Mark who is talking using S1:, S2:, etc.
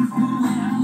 S1: Yeah.